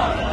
Mubarak.